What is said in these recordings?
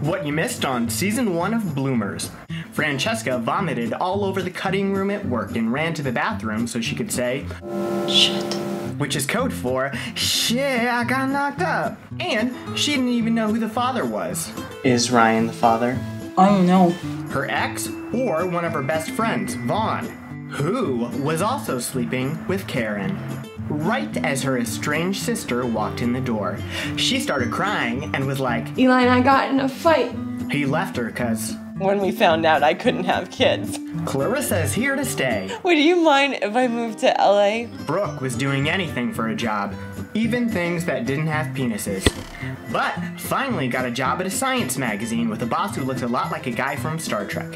What you missed on season one of Bloomers. Francesca vomited all over the cutting room at work and ran to the bathroom so she could say, Shit. which is code for, shit, I got knocked up. And she didn't even know who the father was. Is Ryan the father? I don't know. Her ex, or one of her best friends, Vaughn, who was also sleeping with Karen. Right as her estranged sister walked in the door, she started crying and was like, Eli and I got in a fight. he left her because When we found out I couldn't have kids. Clarissa is here to stay. Would you mind if I moved to LA? Brooke was doing anything for a job, even things that didn't have penises. But finally got a job at a science magazine with a boss who looked a lot like a guy from Star Trek.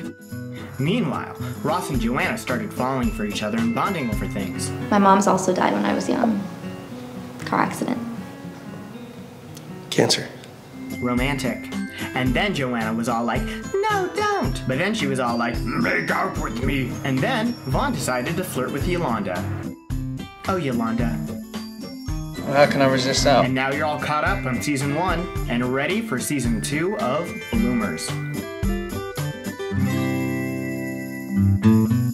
Meanwhile, Ross and Joanna started falling for each other and bonding over things. My mom's also died when I was young. Car accident. Cancer. Romantic. And then Joanna was all like, no, don't. But then she was all like, make out with me. And then Vaughn decided to flirt with Yolanda. Oh, Yolanda. Well, how can I resist that? And now you're all caught up on season one and ready for season two of Bloomers. thank you